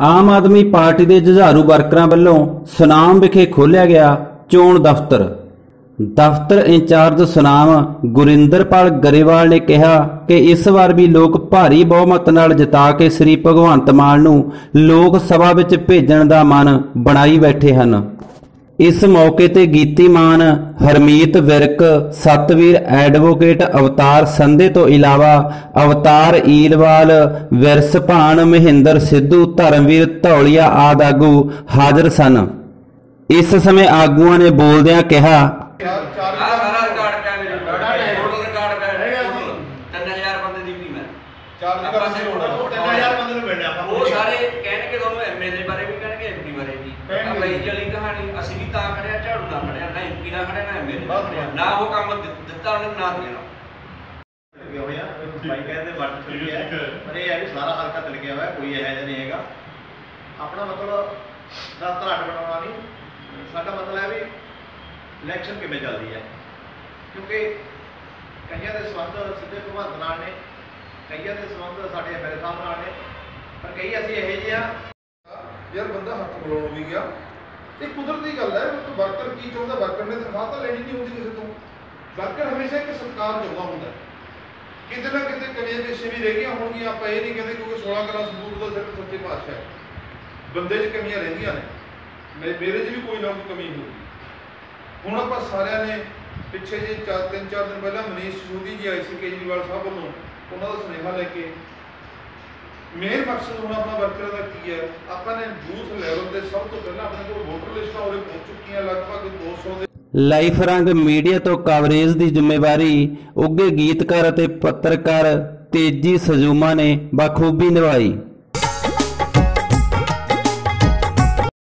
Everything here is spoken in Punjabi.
ਆਮ ਆਦਮੀ ਪਾਰਟੀ ਦੇ ਜੁਝਾਰੂ ਵਰਕਰਾਂ ਵੱਲੋਂ ਸੁਨਾਮ ਵਿਖੇ ਖੋਲ੍ਹਿਆ ਗਿਆ ਚੋਣ ਦਫ਼ਤਰ। ਦਫ਼ਤਰ ਇੰਚਾਰਜ ਸੁਨਾਮ ਗੁਰਿੰਦਰਪਾਲ ਗਰੇਵਾਲ ਨੇ ਕਿਹਾ ਕਿ ਇਸ ਵਾਰ ਵੀ ਲੋਕ ਭਾਰੀ ਬਹੁਮਤ ਨਾਲ ਜਿਤਾ ਕੇ ਸ੍ਰੀ ਭਗਵੰਤ ਮਾਨ ਨੂੰ ਲੋਕ ਸਭਾ ਵਿੱਚ ਭੇਜਣ ਦਾ ਮਨ ਬਣਾਈ ਬੈਠੇ ਹਨ। ਇਸ ਮੌਕੇ ਤੇ ਗੀਤੀ ਮਾਨ ਹਰਮੀਤ ਵਿਰਕ ਸਤਵੀਰ ਐਡਵੋਕੇਟ ਅਵਤਾਰ ਸੰਧੇ ਤੋਂ ਇਲਾਵਾ ਅਵਤਾਰ ਈਲਵਾਲ ਵਿਰਸ ਭਾਨ ਮਹਿੰਦਰ ਸਿੱਧੂ ਧਰਮਵੀਰ ਧੌਲੀਆ ਆਦਿ ਆਗੂ ਹਾਜ਼ਰ ਸਨ ਇਸ ਸਮੇਂ ਆਗੂਆਂ ਨੇ ਬੋਲਦਿਆਂ ਕਿਹਾ ਚਾਰ ਚਾਰ ਆਹ ਸਾਰਾ ਰਿਕਾਰਡ ਪਿਆ ਮੇਰੇ ਕੋਲ ਰਿਕਾਰਡ ਹੈ। ਫੋਟੋ ਰਿਕਾਰਡ ਪਿਆ ਹੈਗਾ ਜੀ। 3000 ਬੰਦੇ ਦੀ ਟੀਮ ਹੈ ਜਲੀ ਕਹਾਣੀ ਅਸੀਂ ਵੀ ਤਾਂ ਖੜਿਆ ਝਾੜੂ ਨਾ ਖੜਿਆ ਨਾ ਐਮਪੀ ਨਾ ਖੜਿਆ ਨਾ ਖੜਿਆ ਬਸ। ਨਾ ਉਹ ਕੰਮ ਦਿੱਤਾ ਉਹਨੇ ਨਾ ਦੇਣਾ। ਲੱਗਿਆ ਹੋਇਆ ਬਾਈ ਕਹਿੰਦੇ ਵੱਟ ਚੁੱਕ ਗਿਆ ਪਰ ਇਹ ਹੈ ਵੀ ਸਾਰਾ ਹਲਕਾ ਤਲ ਗਿਆ ਹੋਇਆ ਕੋਈ ਇਹੋ ਜਿਹਾ ਨਹੀਂ ਹੈਗਾ। ਆਪਣਾ ਮਤਲਬ ਦਫ਼ਤਰ ਅੱਡ ਬਣਾਉਣਾ ਨਹੀਂ। ਸਾਡਾ ਮਤਲਬ ਹੈ ਵੀ ਇਲੈਕਸ਼ਨ ਕਿਵੇਂ ਚੱਲਦੀ ਹੈ? ਕਿਉਂਕਿ ਕਈਆਂ ਦੇ ਸੰਬੰਧ ਸਿੱਧੇ ਭਗਵੰਤ ਨਾਲ ਨੇ ਕਈਆਂ ਦੇ ਸੰਬੰਧ ਸਾਡੇ ਐਮਐਲਏ ਸਾਹਿਬ ਨਾਲ ਨੇ ਪਰ ਕਈ ਅਸੀਂ ਇਹੋ ਜਿਹੇ ਆ। ਯਾਰ ਬੰਦਾ ਹੱਥ ਬੁਲਾਉਣ ਵੀ ਗਿਆ। ਇਹ ਕੁਦਰਤੀ ਗੱਲ ਹੈ ਕਿ ਵਰਕਰ ਕੀ ਚਾਹੁੰਦਾ? ਵਰਕਰ ਨੇ ਤਨਖਾਹ ਤਾਂ ਲੈਣੀ ਨਹੀਂ ਹੁੰਦੀ ਕਿਸੇ ਤੋਂ। ਵਰਕਰ ਹਮੇਸ਼ਾ ਇੱਕ ਸਰਕਾਰ ਚਾਹੁੰਦਾ ਹੁੰਦਾ ਕਿਤੇ ਨਾ ਕਿਤੇ ਕਮੀਆਂ ਪੇਸ਼ੇ ਵੀ ਰਹਿ ਗਈਆਂ ਹੋਣਗੀਆਂ, ਆਪਾਂ ਇਹ ਨਹੀਂ ਕਹਿੰਦੇ ਕਿਉਂਕਿ 16 ਕਲਾ ਸਬੂਤ ਦਾ ਸਿਰ ਸੱਚੇ ਪਾਤਸ਼ਾਹ ਹੈ। ਬੰਦੇ 'ਚ ਕਮੀਆਂ ਰਹਿੰਦੀਆਂ ਨੇ। ਮੇ- ਮੇਰੇ 'ਚ ਵੀ ਕੋਈ ਨਾ ਕੋਈ ਕਮੀ ਹੋਊਗੀ। ਹੁਣ ਆਪਾਂ ਸਾਰਿਆਂ ਨੇ ਪਿੱਛੇ ਜੇ ਚਾਰ, ਤਿੰਨ, ਚਾਰ ਦਿਨ ਪਹਿਲਾਂ ਮਨੀਸ਼ ਸਿਸੋਦੀ ਜੀ ਆਏ ਸੀ ਕੇਜਰੀਵਾਲ ਸਾਹਿਬ ਵੱਲੋਂ। ਉਹਨਾਂ ਦਾ ਸੁਨੇਹਾ ਲੈ ਕੇ ਮੇਨ ਮਕਸਦ ਹੁਣ ਆਪਣਾ ਵਰਕਰਾਂ ਦਾ ਕੀ ਹੈ? ਆਪਾਂ ਨੇ ਬੂਥ ਲੈਵਲ ਤੇ ਸਭ ਤੋਂ ਪਹਿਲਾਂ ਆਪਣੇ ਕੋਲ ਵੋਟਰ ਲਿਸਟਾਂ ਉਰੇ ਪਹੁੰਚ ਚੁੱਕੀਆਂ, ਲਗਭਗ 200 ਦੇ ਲਾਈਫ ਰੰਗ ਮੀਡੀਆ ਤੋਂ ਕਵਰੇਜ ਦੀ ਜ਼ਿੰਮੇਵਾਰੀ, ਉੱਘੇ ਗੀਤਕਾਰ ਅਤੇ ਪੱਤਰਕਾਰ ਤੇਜੀ ਸਜੂਮਾ ਨੇ ਬਖੂਬੀ ਨਿਭਾਈ।